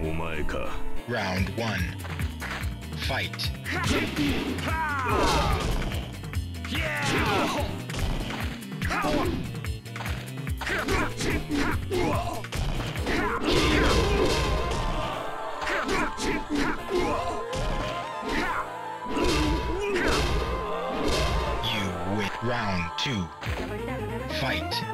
お前か Round 1. Fight. You win. Round 2. Fight.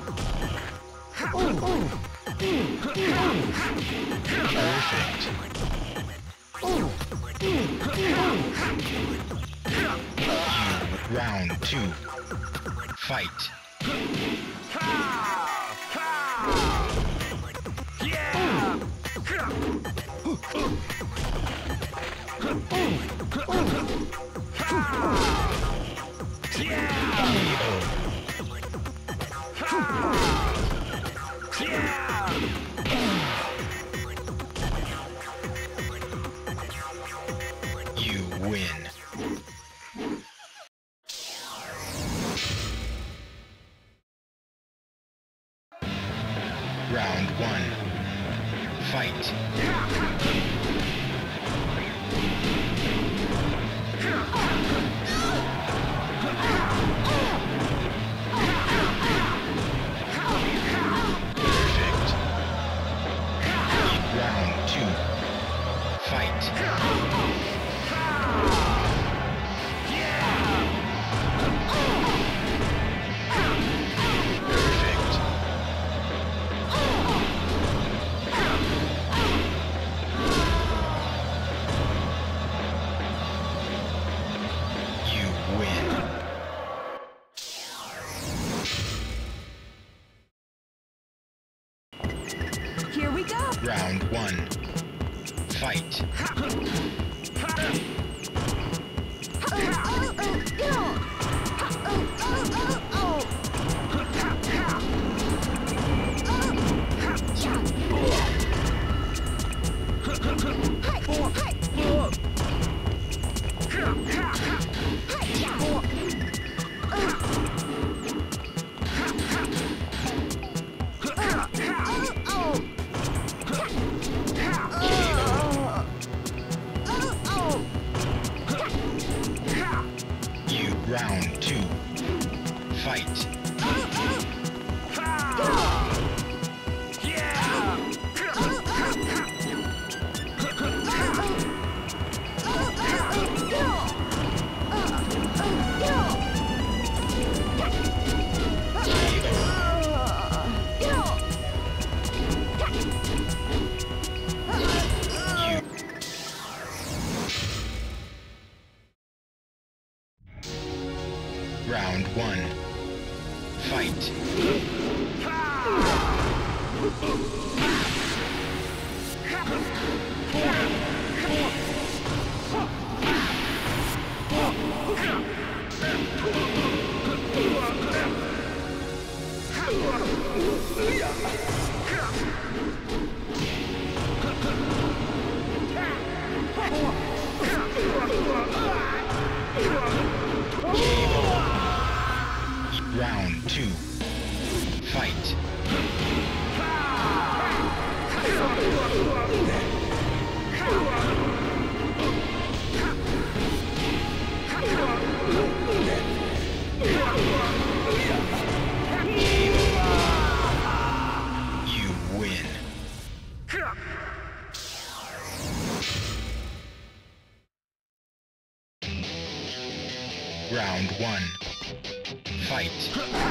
Perfect. Round 2. Fight. You win. Win. Here we go. Round 1. Fight. Round 2. Fight. 1. Fight. Round Fight. You win. Round 1. Fight.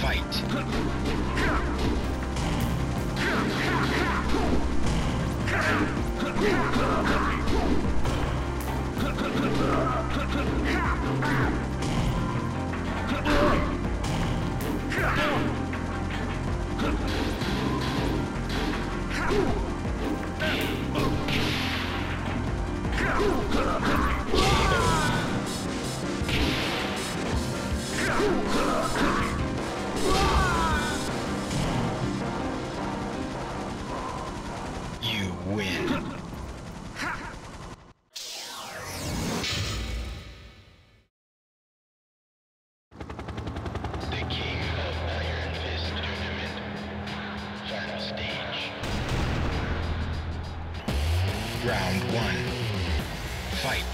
Fight. Round one. Fight.